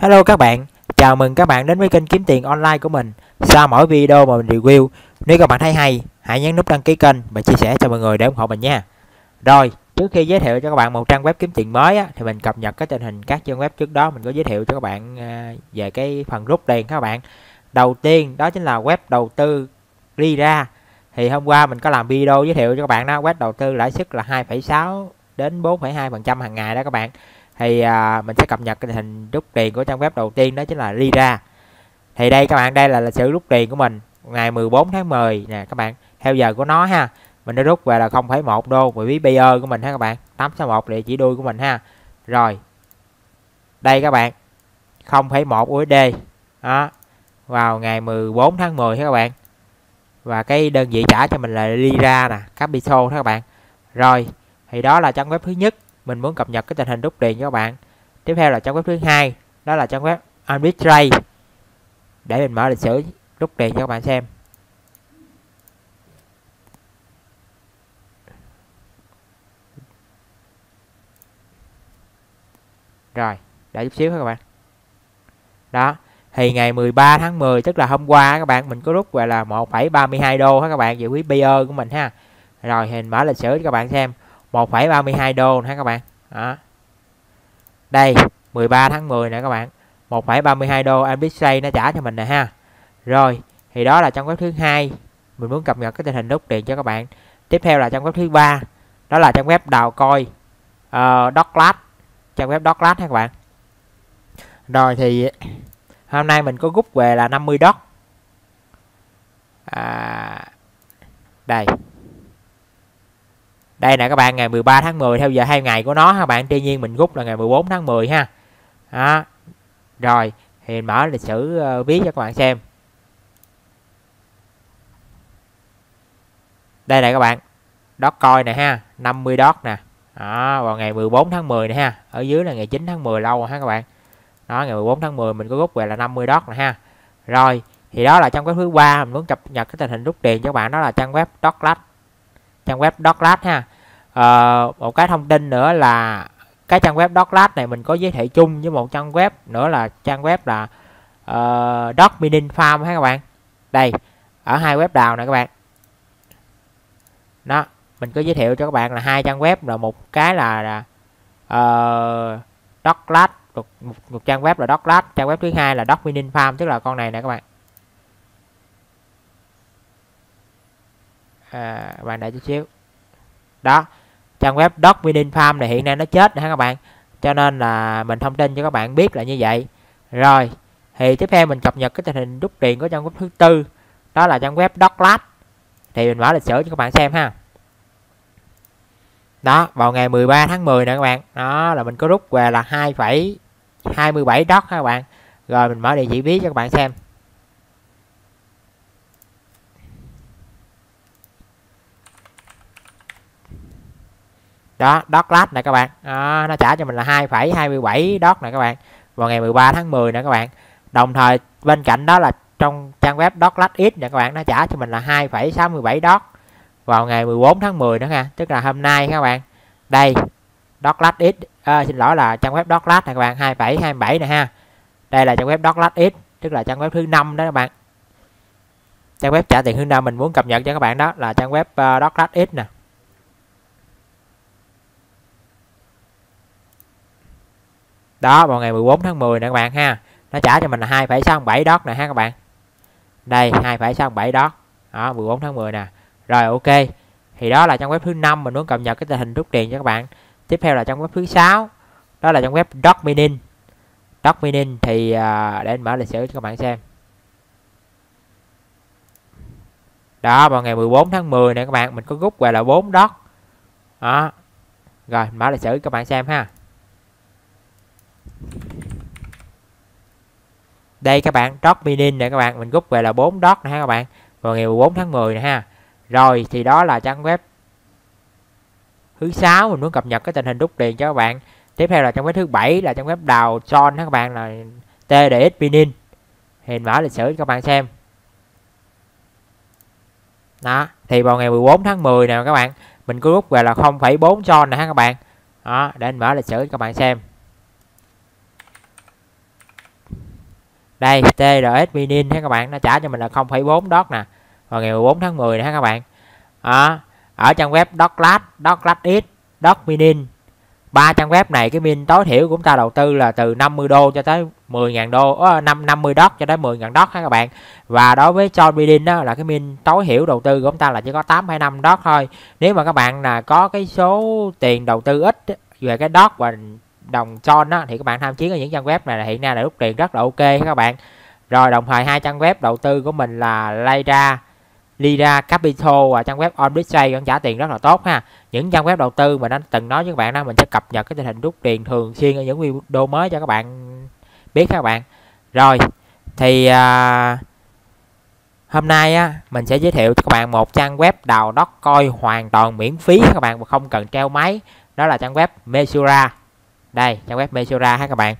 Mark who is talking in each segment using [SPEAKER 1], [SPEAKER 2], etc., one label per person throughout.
[SPEAKER 1] Hello các bạn, chào mừng các bạn đến với kênh kiếm tiền online của mình. Sau mỗi video mà mình review, nếu các bạn thấy hay, hãy nhấn nút đăng ký kênh và chia sẻ cho mọi người để ủng hộ mình nha. Rồi, trước khi giới thiệu cho các bạn một trang web kiếm tiền mới á, thì mình cập nhật cái tình hình các trang web trước đó mình có giới thiệu cho các bạn à, về cái phần rút tiền các bạn. Đầu tiên đó chính là web đầu tư đi ra. Thì hôm qua mình có làm video giới thiệu cho các bạn đó, web đầu tư lãi suất là 2,6 đến 4,2% hàng ngày đó các bạn thì à, mình sẽ cập nhật cái hình rút tiền của trang web đầu tiên đó chính là Lira thì đây các bạn đây là lịch sử rút tiền của mình. Ngày 14 tháng 10 nè các bạn theo giờ của nó ha. Mình đã rút về là 0,1 đô với ví Bayer của mình ha các bạn 861 địa chỉ đuôi của mình ha. Rồi đây các bạn 0,1 USD đó vào ngày 14 tháng 10 ha các bạn. Và cái đơn vị trả cho mình là Lira nè Capital đó các bạn. Rồi thì đó là trang web thứ nhất mình muốn cập nhật cái tình hình rút tiền cho các bạn. Tiếp theo là trang web thứ hai đó là trang web arbitrage để mình mở lịch sử rút tiền cho các bạn xem. Rồi để chút xíu các bạn. Đó thì ngày 13 tháng 10 tức là hôm qua các bạn mình có rút về là 1,32 đô các bạn về quý Bayer của mình ha. Rồi hình mở lịch sử cho các bạn xem. 1,32 đô ha các bạn. Đó. đây 13 tháng 10 nè các bạn. 1,32 đô Ambitray nó trả cho mình nè ha. Rồi thì đó là trong web thứ hai mình muốn cập nhật cái tình hình rút tiền cho các bạn. Tiếp theo là trong web thứ ba đó là trong web đào coi ờ, uh, Docklat trong web Docklat ha các bạn. Rồi thì hôm nay mình có rút về là 50 dot à, đây đây nè các bạn ngày 13 tháng 10 theo giờ hai ngày của nó các bạn. Tuy nhiên mình rút là ngày 14 tháng 10 ha. Đó. rồi thì mở lịch sử ờ, viết cho các bạn xem. Đây này các bạn dot coi nè ha 50 dot nè. Đó, vào ngày 14 tháng 10 nè ha ở dưới là ngày 9 tháng 10 lâu rồi ha các bạn. Đó ngày 14 tháng 10 mình có rút về là 50 dot nè ha. Rồi thì đó là trang web thứ ba mình muốn cập nhật cái tình hình rút tiền cho các bạn đó là trang web Doclat trang web Doclat ha à, một cái thông tin nữa là cái trang web Doclat này mình có giới thiệu chung với một trang web nữa là trang web là ờ, uh, Doc Mining Farm ha các bạn? Đây ở hai web đào này các bạn. Đó mình có giới thiệu cho các bạn là hai trang web là một cái là, là ờ, uh, Doclat một, một, một trang web là Doclat trang web thứ hai là Doc Mining Farm tức là con này nè các bạn. À, bạn đợi chút xíu. Đó trang web Doc Mining Farm này hiện nay nó chết ha các bạn. Cho nên là mình thông tin cho các bạn biết là như vậy. Rồi thì tiếp theo mình cập nhật cái tình hình rút tiền của trang web thứ tư. Đó là trang web Doclat thì mình mở lịch sử cho các bạn xem ha. Đó vào ngày 13 tháng 10 nè các bạn. Đó là mình có rút về là 2,27 dot các bạn. Rồi mình mở địa chỉ ví cho các bạn xem. Đó dot lát này các bạn. À, nó trả cho mình là 2,27 dot này các bạn. Vào ngày 13 tháng 10 nè các bạn. Đồng thời bên cạnh đó là trong trang web Doclat X nè các bạn nó trả cho mình là 2,67 dot. Vào ngày 14 tháng 10 nữa nha tức là hôm nay các bạn. Đây Doclat X à, xin lỗi là trang web Doclat này các bạn 2,27 nè ha. Đây là trang web Doclat X tức là trang web thứ năm đó các bạn. Trang web trả tiền thứ năm mình muốn cập nhật cho các bạn đó là trang web à, uh, Doclat X nè. Đó vào ngày 14 tháng 10 nè các bạn ha. Nó trả cho mình là 2,67 dot nè ha các bạn. Đây 2,67 dot đó 14 tháng 10 nè. Rồi ok. Thì đó là trong web thứ năm mình muốn cập nhật cái tình hình rút tiền cho các bạn. Tiếp theo là trong web thứ sáu. Đó là trong web doc minin doc thì uh, để anh mở lịch sử cho các bạn xem. Đó vào ngày 14 tháng 10 này các bạn mình có rút về là 4 dot đó. Rồi mở lịch sử cho các bạn xem ha đây các bạn dot minin nè các bạn. Mình rút về là 4 dot nè ha các bạn. Vào ngày 14 tháng 10 nè ha. Rồi thì đó là trang web thứ sáu. Mình muốn cập nhật cái tình hình rút tiền cho các bạn. Tiếp theo là trang web thứ bảy là trang web đào son các bạn là TDX Pinin hình mã lịch sử cho các bạn xem. Đó thì vào ngày 14 tháng 10 nè các bạn mình có rút về là 0,4 son nè ha các bạn. Đó để anh mở lịch sử cho các bạn xem. Đây TRS mini ha các bạn nó trả cho mình là 0,4 dot nè. Vào ngày 14 tháng 10 nè các bạn. À, ở trang web Doclat Doclat X dot mini ba trang web này cái min tối thiểu của chúng ta đầu tư là từ 50 đô cho tới 10.000 đô ờ, năm 50 dot cho tới 10.000 dot ha các bạn? Và đối với cho Bidin đó là cái min tối thiểu đầu tư của chúng ta là chỉ có 8,5 dot thôi. Nếu mà các bạn là có cái số tiền đầu tư ít về cái dot và đồng cho á, thì các bạn tham chiến ở những trang web này là hiện nay là rút tiền rất là ok các bạn. Rồi đồng thời hai trang web đầu tư của mình là Lyra Lira Capital và trang web OnBitSay vẫn trả tiền rất là tốt ha. Những trang web đầu tư mà đã từng nói với các bạn đó mình sẽ cập nhật cái tình hình rút tiền thường xuyên ở những video mới cho các bạn biết các bạn. Rồi thì à, hôm nay á mình sẽ giới thiệu cho các bạn một trang web đào đất coi hoàn toàn miễn phí các bạn mà không cần treo máy. Đó là trang web Mesura đây trang web Mesura ha các bạn.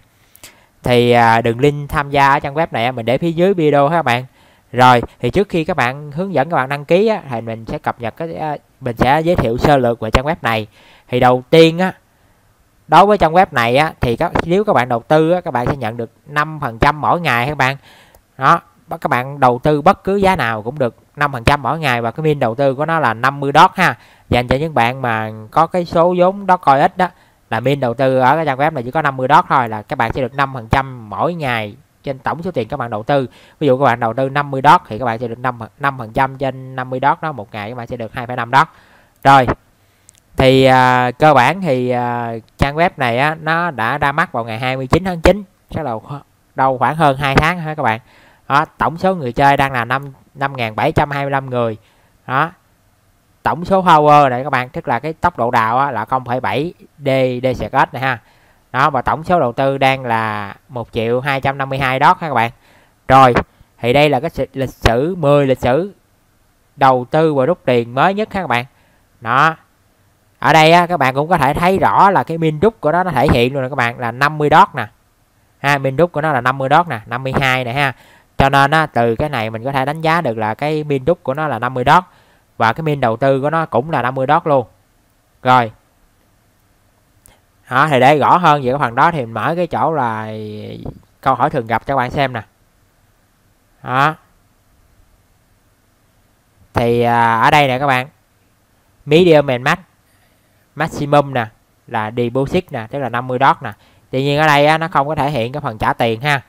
[SPEAKER 1] Thì à, đường link tham gia ở trang web này mình để phía dưới video ha các bạn. Rồi thì trước khi các bạn hướng dẫn các bạn đăng ký á, thì mình sẽ cập nhật cái mình sẽ giới thiệu sơ lược về trang web này. Thì đầu tiên á đối với trang web này á thì các nếu các bạn đầu tư á, các bạn sẽ nhận được 5% mỗi ngày các bạn. Đó các bạn đầu tư bất cứ giá nào cũng được 5% mỗi ngày và cái min đầu tư của nó là 50 dot ha. Dành cho những bạn mà có cái số vốn đó coi ít đó là min đầu tư ở cái trang web này chỉ có 50 đót thôi là các bạn sẽ được 5% mỗi ngày trên tổng số tiền các bạn đầu tư. Ví dụ các bạn đầu tư 50 đót thì các bạn sẽ được 5 5 phần trăm trên 50 đót đó một ngày các bạn sẽ được 2,5 đót. rồi thì à, cơ bản thì à, trang web này á, nó đã ra mắt vào ngày 29 tháng 9 chắc là đâu khoảng hơn 2 tháng hả các bạn? Đó, tổng số người chơi đang là 5 5.725 người. Đó tổng số power này các bạn tức là cái tốc độ đào á, là 0,7 d dcs này ha. Đó và tổng số đầu tư đang là 1 triệu 252 đót ha các bạn. Rồi thì đây là cái lịch sử 10 lịch sử đầu tư và rút tiền mới nhất ha các bạn. Đó. Ở đây á, các bạn cũng có thể thấy rõ là cái min rút của nó nó thể hiện luôn nè các bạn là 50 đót nè. Ha min rút của nó là 50 đót nè 52 này ha. Cho nên á, từ cái này mình có thể đánh giá được là cái min rút của nó là 50 đót và cái min đầu tư của nó cũng là 50 đót luôn. Rồi. Đó, thì để rõ hơn về cái phần đó thì mình mở cái chỗ là câu hỏi thường gặp cho bạn xem nè. Đó thì à, ở đây nè các bạn. Medium and max maximum nè là deposit nè tức là 50 dot nè. Tuy nhiên ở đây á, nó không có thể hiện cái phần trả tiền ha.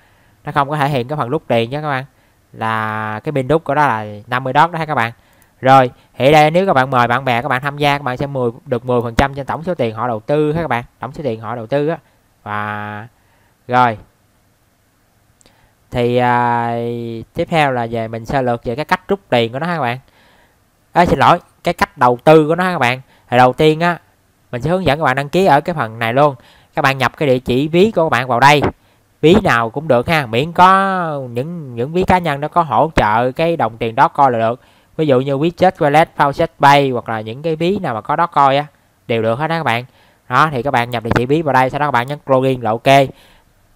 [SPEAKER 1] Nó không có thể hiện cái phần rút tiền nhé các bạn. Là cái pin rút của đó là 50 dot đó ha các bạn rồi hiện đây nếu các bạn mời bạn bè các bạn tham gia các bạn sẽ 10 được 10 phần trăm trên tổng số tiền họ đầu tư ha các bạn tổng số tiền họ đầu tư á. Và rồi. Thì à, tiếp theo là về mình sơ lược về cái cách rút tiền của nó ha các bạn. À, xin lỗi cái cách đầu tư của nó ha các bạn. Thì đầu tiên á mình sẽ hướng dẫn các bạn đăng ký ở cái phần này luôn. Các bạn nhập cái địa chỉ ví của các bạn vào đây. Ví nào cũng được ha miễn có những những ví cá nhân nó có hỗ trợ cái đồng tiền đó coi là được ví dụ như WeChat Wallet, Faucet Pay hoặc là những cái ví nào mà có đó coi á đều được hết đó các bạn. Đó thì các bạn nhập địa chỉ ví vào đây sau đó các bạn nhấn login là ok.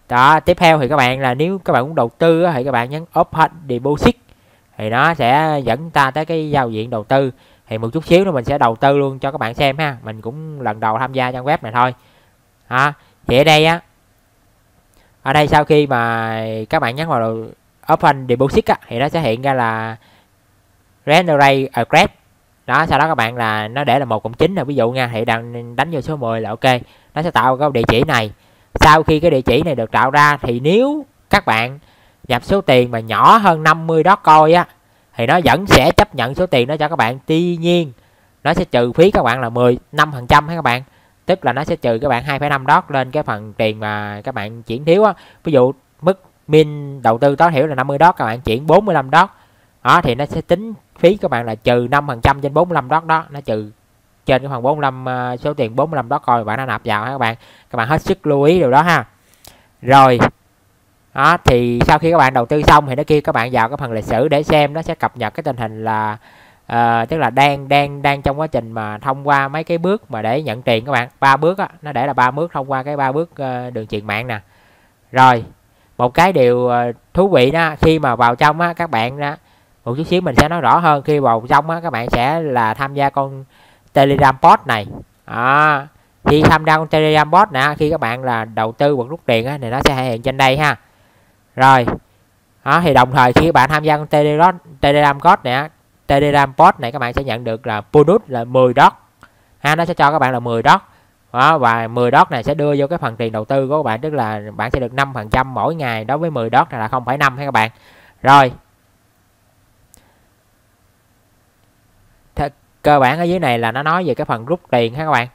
[SPEAKER 1] Đó tiếp theo thì các bạn là nếu các bạn muốn đầu tư á, thì các bạn nhấn open deposit. Thì nó sẽ dẫn ta tới cái giao diện đầu tư. Thì một chút xíu nữa mình sẽ đầu tư luôn cho các bạn xem ha. Mình cũng lần đầu tham gia trang web này thôi. Ha thì ở đây á ở đây sau khi mà các bạn nhấn vào open deposit á, thì nó sẽ hiện ra là generate ờ, address đó sau đó các bạn là nó để là một cộng chín là ví dụ nha thì đang đánh vô số 10 là ok. Nó sẽ tạo cái địa chỉ này. Sau khi cái địa chỉ này được tạo ra thì nếu các bạn nhập số tiền mà nhỏ hơn 50 đó coi á thì nó vẫn sẽ chấp nhận số tiền đó cho các bạn. Tuy nhiên nó sẽ trừ phí các bạn là 10 5 phần trăm các bạn? Tức là nó sẽ trừ các bạn 2,5 đót lên cái phần tiền mà các bạn chuyển thiếu á. Ví dụ mức min đầu tư tối thiểu là 50 đót các bạn chuyển 45 đót đó thì nó sẽ tính phí các bạn là trừ 5 phần trăm trên 45 đó đó nó trừ trên cái phần 45 ờ, số tiền 45 đó coi bạn đã nạp vào ha các bạn. Các bạn hết sức lưu ý điều đó ha. Rồi đó thì sau khi các bạn đầu tư xong thì nó kêu các bạn vào cái phần lịch sử để xem nó sẽ cập nhật cái tình hình là uh, tức là đang đang đang trong quá trình mà thông qua mấy cái bước mà để nhận tiền các bạn. Ba bước á nó để là ba bước thông qua cái ba bước uh, đường truyền mạng nè. Rồi một cái điều uh, thú vị đó khi mà vào trong á các bạn đó một chút xíu mình sẽ nói rõ hơn khi vào xong á các bạn sẽ là tham gia con telegram bot này. À, khi tham gia con telegram bot nè khi các bạn là đầu tư hoặc rút tiền á thì nó sẽ hiện trên đây ha. Rồi. Đó thì đồng thời khi các bạn tham gia con telegram telegram bot nè telegram bot này các bạn sẽ nhận được là bonus là 10 dot ha nó sẽ cho các bạn là 10 dot đó, và 10 dot này sẽ đưa vô cái phần tiền đầu tư của các bạn tức là bạn sẽ được 5% mỗi ngày đối với 10 dot là 0,5 ha các bạn. Rồi. Cơ bản ở dưới này là nó nói về cái phần rút tiền ha các bạn.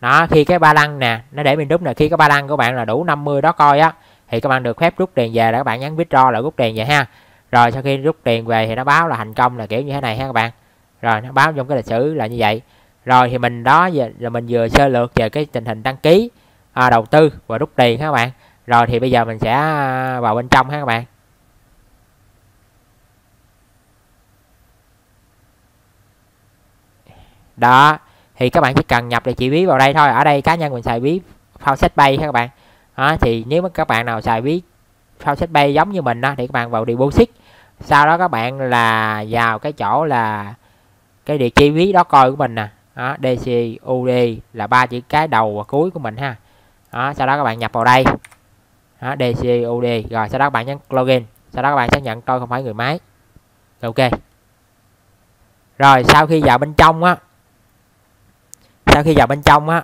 [SPEAKER 1] Đó khi cái ba lăng nè nó để mình rút nè khi cái ba lăng của bạn là đủ 50 đó coi á thì các bạn được phép rút tiền về để các bạn nhấn withdraw là rút tiền về ha. Rồi sau khi rút tiền về thì nó báo là thành công là kiểu như thế này ha các bạn. Rồi nó báo trong cái lịch sử là như vậy. Rồi thì mình đó là mình vừa sơ lược về cái tình hình đăng ký à, đầu tư và rút tiền ha các bạn. Rồi thì bây giờ mình sẽ à, vào bên trong ha các bạn. Đó thì các bạn chỉ cần nhập địa chỉ ví vào đây thôi. Ở đây cá nhân mình xài ví Faucet bay các bạn. Đó, thì nếu mà các bạn nào xài ví Faucet giống như mình đó thì các bạn vào deposit sau đó các bạn là vào cái chỗ là cái địa chỉ ví đó coi của mình nè. Đó, DCUD là ba chữ cái đầu và cuối của mình ha. Đó, sau đó các bạn nhập vào đây. Đó, DCUD rồi sau đó các bạn nhấn login. Sau đó các bạn xác nhận tôi không phải người máy. Ok. Rồi sau khi vào bên trong á sau khi vào bên trong á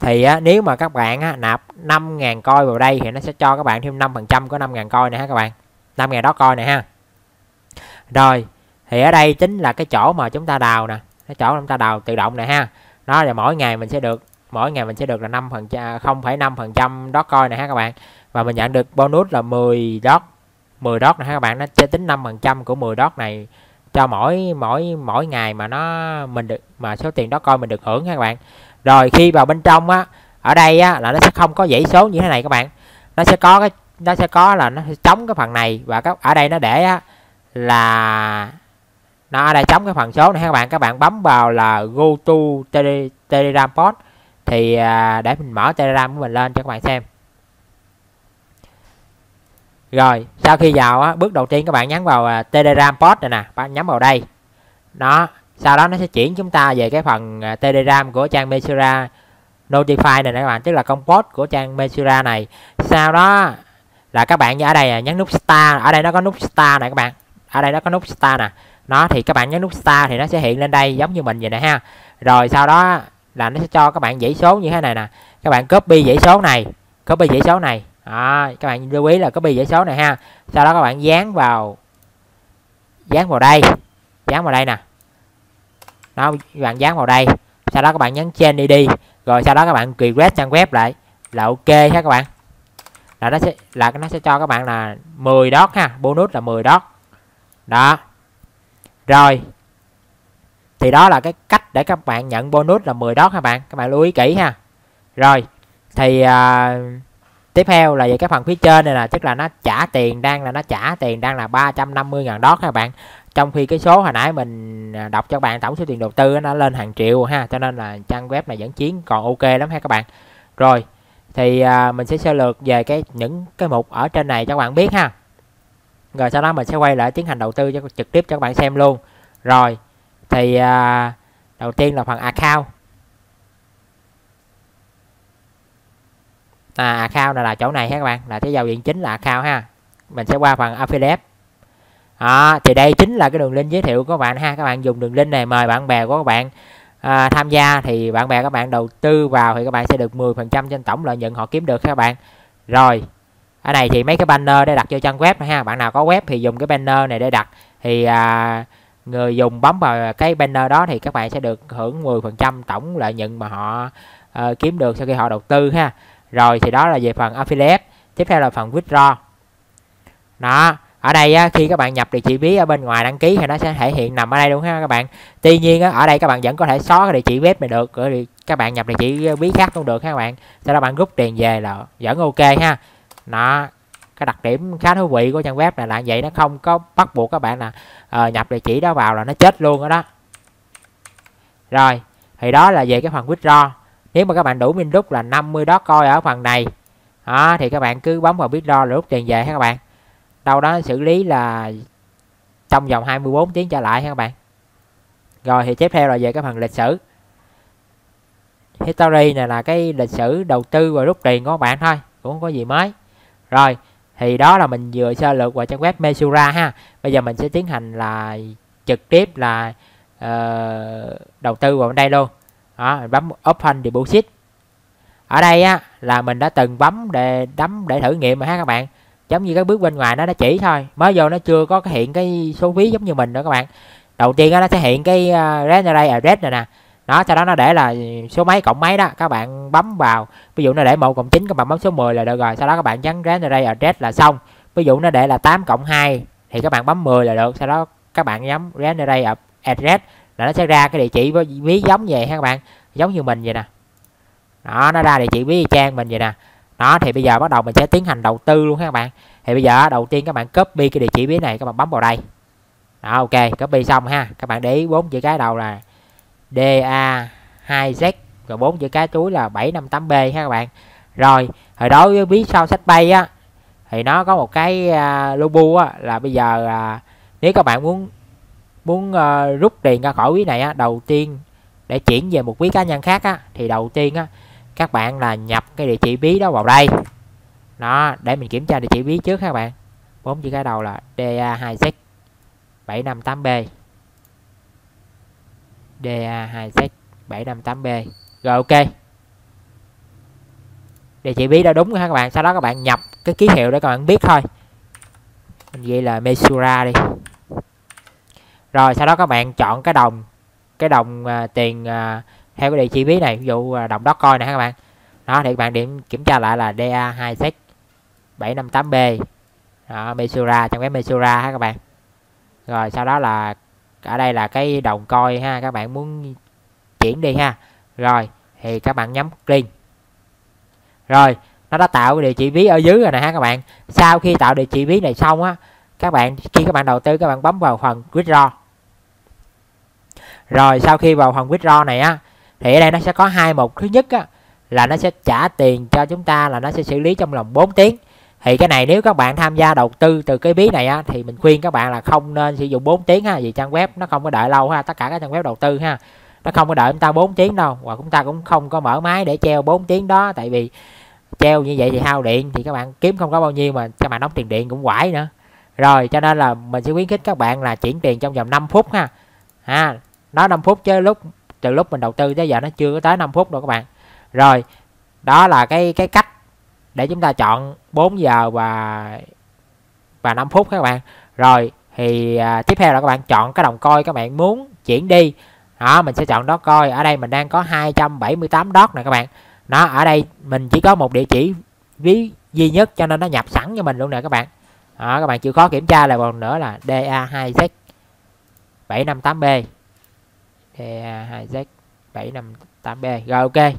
[SPEAKER 1] thì á, nếu mà các bạn á, nạp 5.000 coi vào đây thì nó sẽ cho các bạn thêm 5% của 5.000 coi này ha các bạn. 5.000 đó coi này ha. Rồi thì ở đây chính là cái chỗ mà chúng ta đào nè cái chỗ chúng ta đào tự động này ha. Đó là mỗi ngày mình sẽ được mỗi ngày mình sẽ được là 5 phần 0,5 phần trăm đó coi này ha các bạn. Và mình nhận được bonus là 10 dot 10 dot này ha các bạn nó sẽ tính 5 phần trăm của 10 dot này cho mỗi mỗi mỗi ngày mà nó mình được mà số tiền đó coi mình được hưởng ha các bạn. Rồi khi vào bên trong á ở đây á là nó sẽ không có dãy số như thế này các bạn. Nó sẽ có cái nó sẽ có là nó chống cái phần này và các ở đây nó để á, là nó ở đây chống cái phần số này các bạn. Các bạn bấm vào là go to telegram post thì à, để mình mở telegram của mình lên cho các bạn xem rồi sau khi vào á, bước đầu tiên các bạn nhấn vào à, telegram post này nè bạn nhấn vào đây. Đó sau đó nó sẽ chuyển chúng ta về cái phần à, telegram của trang Mesura Notify này nè các bạn tức là công post của trang Mesura này. Sau đó là các bạn ở đây à, nhấn nút star ở đây nó có nút star này các bạn ở đây nó có nút star nè. Nó thì các bạn nhấn nút star thì nó sẽ hiện lên đây giống như mình vậy nè ha. Rồi sau đó là nó sẽ cho các bạn dãy số như thế này nè. Các bạn copy dãy số này copy dãy số này à, các bạn lưu ý là copy dãy số này ha. Sau đó các bạn dán vào dán vào đây. Dán vào đây nè. Đó các bạn dán vào đây. Sau đó các bạn nhấn trên đi đi. Rồi sau đó các bạn request trang web lại là ok ha các bạn. Là nó sẽ là nó sẽ cho các bạn là 10 dot ha. Bonus là 10 dot. Đó. Rồi. Thì đó là cái cách để các bạn nhận bonus là 10 dot ha bạn. Các bạn lưu ý kỹ ha. Rồi. Thì uh, tiếp theo là về cái phần phía trên này là tức là nó trả tiền đang là nó trả tiền đang là 350.000 đó các bạn. Trong khi cái số hồi nãy mình à, đọc cho bạn tổng số tiền đầu tư nó lên hàng triệu ha cho nên là trang web này vẫn chiến còn ok lắm ha các bạn. Rồi thì à, mình sẽ sơ lược về cái những cái mục ở trên này cho các bạn biết ha. Rồi sau đó mình sẽ quay lại tiến hành đầu tư cho trực tiếp cho các bạn xem luôn. Rồi thì à, đầu tiên là phần account. À account này là chỗ này ha các bạn. Là cái giao diện chính là account ha. Mình sẽ qua phần affiliate. Đó, thì đây chính là cái đường link giới thiệu của các bạn ha. Các bạn dùng đường link này mời bạn bè của các bạn à, tham gia. Thì bạn bè các bạn đầu tư vào thì các bạn sẽ được 10% trên tổng lợi nhuận họ kiếm được các bạn. Rồi ở này thì mấy cái banner để đặt cho trang web ha. Bạn nào có web thì dùng cái banner này để đặt. Thì à, người dùng bấm vào cái banner đó thì các bạn sẽ được hưởng 10% tổng lợi nhuận mà họ uh, kiếm được sau khi họ đầu tư ha rồi thì đó là về phần affiliate tiếp theo là phần withdraw. Đó ở đây á, khi các bạn nhập địa chỉ ví ở bên ngoài đăng ký thì nó sẽ thể hiện nằm ở đây đúng ha các bạn. Tuy nhiên á, ở đây các bạn vẫn có thể xóa cái địa chỉ web này được rồi các bạn nhập địa chỉ ví khác cũng được ha các bạn. Sau đó bạn rút tiền về là vẫn ok ha. Nó cái đặc điểm khá thú vị của trang web này là vậy nó không có bắt buộc các bạn là uh, nhập địa chỉ đó vào là nó chết luôn đó đó. Rồi thì đó là về cái phần withdraw nếu mà các bạn đủ min rút là 50 đó coi ở phần này. Đó, thì các bạn cứ bấm vào withdraw là rút tiền về ha các bạn. Đâu đó xử lý là trong vòng 24 tiếng trở lại ha các bạn. Rồi thì tiếp theo là về cái phần lịch sử. History này là cái lịch sử đầu tư và rút tiền của các bạn thôi cũng không có gì mới. Rồi thì đó là mình vừa sơ lược vào trang web Mesura ha. Bây giờ mình sẽ tiến hành là trực tiếp là uh, đầu tư vào đây luôn đó mình bấm open deposit ở đây á là mình đã từng bấm để đấm để thử nghiệm rồi ha các bạn. Giống như các bước bên ngoài nó nó chỉ thôi. Mới vô nó chưa có cái hiện cái số phí giống như mình nữa các bạn. Đầu tiên đó, nó sẽ hiện cái à, generate address này nè. Đó sau đó nó để là số mấy cộng mấy đó các bạn bấm vào. Ví dụ nó để một cộng chín các bạn bấm số 10 là được rồi. Sau đó các bạn nhấn generate address là xong. Ví dụ nó để là 8 cộng 2 thì các bạn bấm 10 là được. Sau đó các bạn nhấn generate address là nó sẽ ra cái địa chỉ với ví giống vậy ha các bạn? Giống như mình vậy nè. Đó nó ra địa chỉ ví trang mình vậy nè. Đó thì bây giờ bắt đầu mình sẽ tiến hành đầu tư luôn các bạn? Thì bây giờ đầu tiên các bạn copy cái địa chỉ ví này các bạn bấm vào đây. Đó ok copy xong ha. Các bạn để ý bốn chữ cái đầu là DA 2Z rồi bốn chữ cái túi là 758B ha các bạn. Rồi hồi đó với ví sau sách bay á thì nó có một cái uh, logo á là bây giờ uh, nếu các bạn muốn muốn uh, rút tiền ra khỏi quý này á đầu tiên để chuyển về một quý cá nhân khác á thì đầu tiên á các bạn là nhập cái địa chỉ ví đó vào đây. Đó để mình kiểm tra địa chỉ ví trước các bạn. Bốn chữ cái đầu là DA2Z 758B DA2Z 758B rồi ok. Địa chỉ ví đó đúng rồi các bạn. Sau đó các bạn nhập cái ký hiệu để các bạn biết thôi. Mình ghi là Mesura đi rồi sau đó các bạn chọn cái đồng cái đồng uh, tiền uh, theo cái địa chỉ ví này. Ví dụ uh, đồng đó coi này các bạn. Đó thì các bạn điểm kiểm tra lại là DA 2 sec 758B đó, Mesura trong cái Mesura ha các bạn. Rồi sau đó là ở đây là cái đồng coi ha các bạn muốn chuyển đi ha. Rồi thì các bạn nhắm clean. Rồi nó đã tạo địa chỉ ví ở dưới rồi nè ha các bạn. Sau khi tạo địa chỉ ví này xong á các bạn khi các bạn đầu tư các bạn bấm vào phần withdraw rồi sau khi vào phần withdraw này á, thì ở đây nó sẽ có hai mục. Thứ nhất á, là nó sẽ trả tiền cho chúng ta, là nó sẽ xử lý trong vòng 4 tiếng. Thì cái này nếu các bạn tham gia đầu tư từ cái bí này á, thì mình khuyên các bạn là không nên sử dụng 4 tiếng ha, vì trang web nó không có đợi lâu ha, tất cả các trang web đầu tư ha, nó không có đợi chúng ta 4 tiếng đâu, và chúng ta cũng không có mở máy để treo 4 tiếng đó, tại vì treo như vậy thì hao điện thì các bạn kiếm không có bao nhiêu mà các bạn đóng tiền điện cũng quải nữa. Rồi, cho nên là mình sẽ khuyến khích các bạn là chuyển tiền trong vòng 5 phút ha. Ha nó 5 phút chứ lúc từ lúc mình đầu tư tới giờ nó chưa có tới 5 phút đâu các bạn. Rồi đó là cái cái cách để chúng ta chọn 4 giờ và và 5 phút các bạn. Rồi thì à, tiếp theo là các bạn chọn cái đồng coi các bạn muốn chuyển đi. Đó mình sẽ chọn đó coi. Ở đây mình đang có 278 dot nè các bạn. Nó ở đây mình chỉ có một địa chỉ ví duy nhất cho nên nó nhập sẵn cho mình luôn nè các bạn. Đó, các bạn chịu khó kiểm tra lại một nữa là DA2Z 758B DA2Z 758B rồi ok.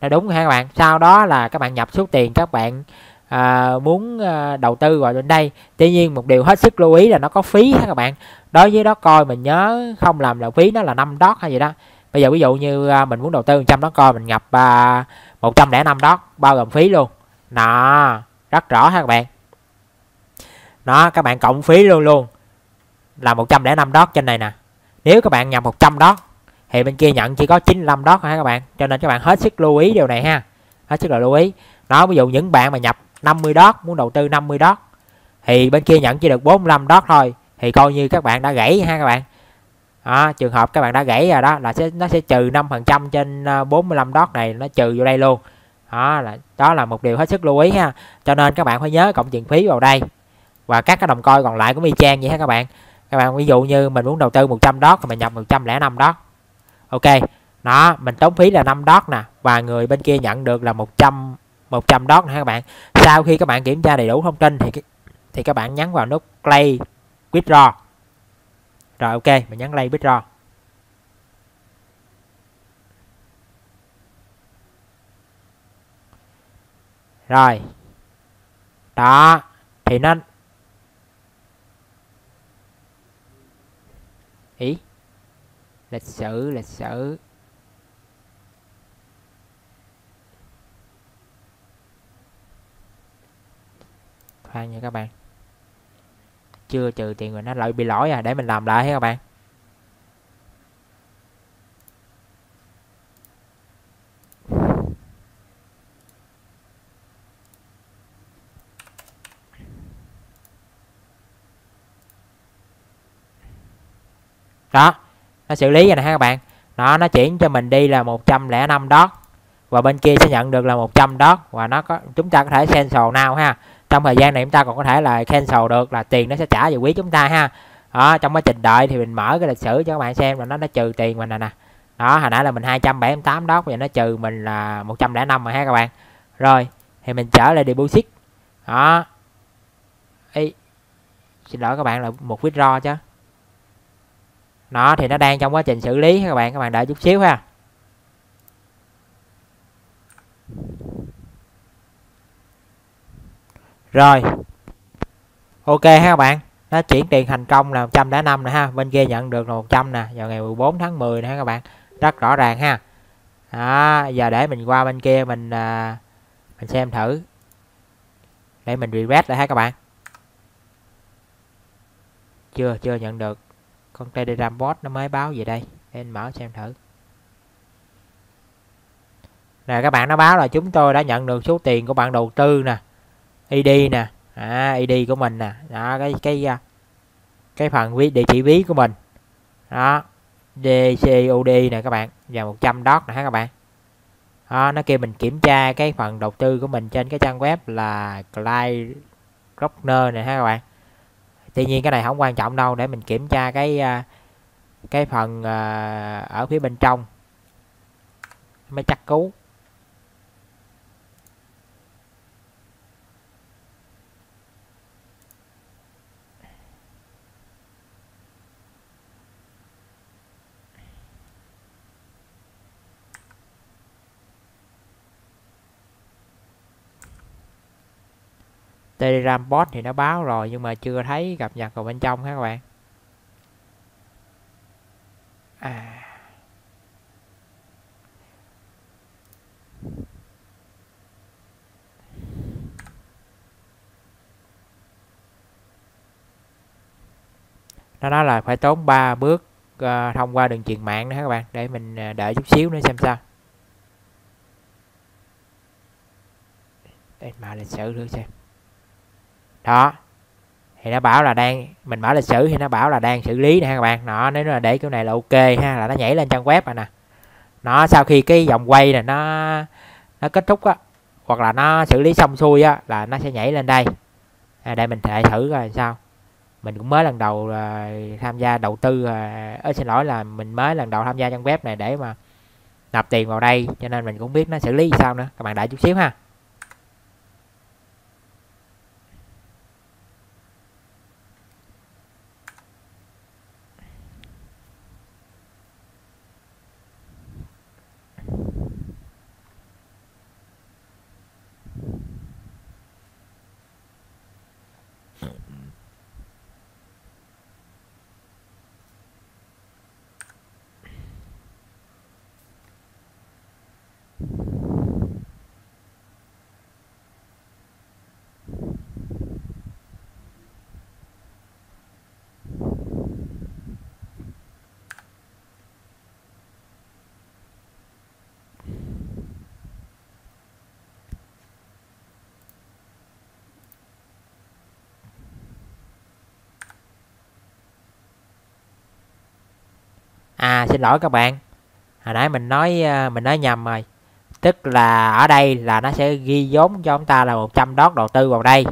[SPEAKER 1] Nó đúng ha các bạn. Sau đó là các bạn nhập số tiền các bạn à, muốn à, đầu tư vào bên đây. Tuy nhiên một điều hết sức lưu ý là nó có phí ha các bạn. Đối với đó coi mình nhớ không làm là phí nó là 5 dot hay gì đó. Bây giờ ví dụ như à, mình muốn đầu tư 100 đó coi mình nhập à, 105 dot bao gồm phí luôn. Đó rất rõ ha các bạn. Đó các bạn cộng phí luôn luôn. Là 105 dot trên này nè nếu các bạn nhập 100 đó thì bên kia nhận chỉ có 95 đó ha các bạn? Cho nên các bạn hết sức lưu ý điều này ha. Hết sức là lưu ý. Đó ví dụ những bạn mà nhập 50 đót muốn đầu tư 50 đót thì bên kia nhận chỉ được 45 đót thôi thì coi như các bạn đã gãy ha các bạn. Đó, trường hợp các bạn đã gãy rồi đó là sẽ nó sẽ trừ 5 phần trăm trên ờ, 45 đót này nó trừ vô đây luôn. Đó là đó là một điều hết sức lưu ý ha. Cho nên các bạn phải nhớ cộng tiền phí vào đây. Và các cái đồng coi còn lại cũng y chang vậy ha các bạn các bạn, ví dụ như mình muốn đầu tư 100 dot thì mình nhập 105 dot ok, đó, mình tốn phí là 5 dot nè, và người bên kia nhận được là 100 100 dot nè, các bạn. Sau khi các bạn kiểm tra đầy đủ thông tin thì thì các bạn nhấn vào nút play, withdraw. Rồi, ok, mình nhấn play, withdraw. Rồi, đó, thì nó ý. Lịch sử lịch sử. Khoan nha các bạn. Chưa trừ tiền rồi nó lại bị lỗi à để mình làm lại hết các bạn. Đó nó xử lý rồi nè ha các bạn. Đó nó chuyển cho mình đi là 105 dot và bên kia sẽ nhận được là 100 dot và nó có chúng ta có thể cancel nào ha. Trong thời gian này chúng ta còn có thể là cancel được là tiền nó sẽ trả về quý chúng ta ha. Đó trong quá trình đợi thì mình mở cái lịch sử cho các bạn xem là nó nó trừ tiền mình nè nè. Đó hồi nãy là mình 278 dot và nó trừ mình là 105 rồi ha các bạn. Rồi thì mình trở lại deposit. Đó. Ê, xin lỗi các bạn là một withdraw chứ nó thì nó đang trong quá trình xử lý các bạn các bạn đợi chút xíu ha. Rồi. Ok ha các bạn. Nó chuyển tiền thành công là 105 nè ha. Bên kia nhận được là 100 nè. Vào ngày 14 tháng 10 nè các bạn. Rất rõ ràng ha. Đó, giờ để mình qua bên kia mình à, mình xem thử. Để mình reset lại ha các bạn. Chưa chưa nhận được con telegram bot nó mới báo về đây. Để anh mở xem thử. Nè các bạn nó báo là chúng tôi đã nhận được số tiền của bạn đầu tư nè. Id nè. À, id của mình nè. Đó cái cái à, cái phần ví địa chỉ ví của mình. Đó. DCOD nè các bạn. Và 100 dot nè các bạn? Đó, nó kêu mình kiểm tra cái phần đầu tư của mình trên cái trang web là Clyde Rockner này ha các bạn? Tuy nhiên cái này không quan trọng đâu, để mình kiểm tra cái à, cái phần à, ở phía bên trong. Mới chắc cú Telegram bot thì nó báo rồi nhưng mà chưa thấy cập nhật vào bên trong ha các bạn? À. nó nói là phải tốn 3 bước uh, thông qua đường truyền mạng đó các bạn? Để mình uh, đợi chút xíu nữa xem sao. Để mà lịch sử thử xem đó. Thì nó bảo là đang mình mở lịch sử thì nó bảo là đang xử lý nè các bạn. Nó nếu là để cái này là ok ha là nó nhảy lên trang web rồi nè. Nó sau khi cái vòng quay này nó nó kết thúc á hoặc là nó xử lý xong xuôi á là nó sẽ nhảy lên đây. À, đây mình thể thử coi sao. Mình cũng mới lần đầu uh, tham gia đầu tư uh, xin lỗi là mình mới lần đầu tham gia trang web này để mà nạp tiền vào đây cho nên mình cũng biết nó xử lý sao nữa. Các bạn đợi chút xíu ha. À xin lỗi các bạn. Hồi nãy mình nói ờ, mình nói nhầm rồi. Tức là ở đây là nó sẽ ghi vốn cho chúng ta là 100 đót đầu tư vào đây.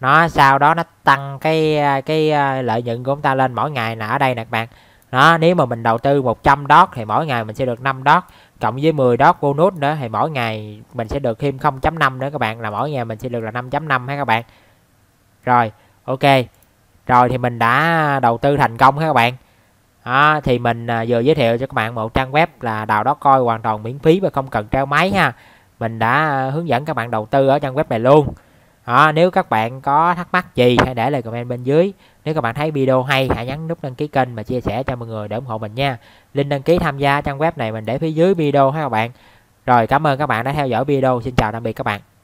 [SPEAKER 1] Nó, sau đó nó tăng cái ờ, cái ờ, lợi nhuận của chúng ta lên mỗi ngày là ở đây nè các bạn. Đó nếu mà mình đầu tư 100 đót thì mỗi ngày mình sẽ được 5 đót cộng với 10 đót bonus nữa thì mỗi ngày mình sẽ được thêm 0.5 nữa các bạn, là mỗi ngày mình sẽ được là 5.5 ha các bạn. Rồi, ok. Rồi thì mình đã đầu tư thành công ha các bạn đó, thì mình à, vừa giới thiệu cho các bạn một trang web là đào đó coi hoàn toàn miễn phí và không cần treo máy ha. Mình đã à, hướng dẫn các bạn đầu tư ở trang web này luôn. Đó, nếu các bạn có thắc mắc gì hãy để lại comment bên dưới. Nếu các bạn thấy video hay hãy nhấn nút đăng ký kênh và chia sẻ cho mọi người để ủng hộ mình nha. Link đăng ký tham gia trang web này mình để phía dưới video ha các bạn. Rồi cảm ơn các bạn đã theo dõi video. Xin chào tạm biệt các bạn.